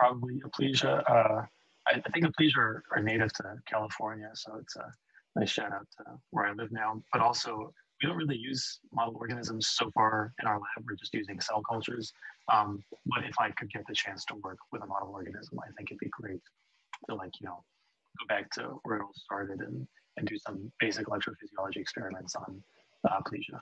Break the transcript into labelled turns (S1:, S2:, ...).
S1: probably Aplysia. Uh, I, I think Aplysia are, are native to California, so it's a nice shout out to where I live now. But also, we don't really use model organisms so far in our lab. We're just using cell cultures. Um, but if I could get the chance to work with a model organism, I think it'd be great to like, you know, go back to where it all started and, and do some basic electrophysiology experiments on uh, Aplysia.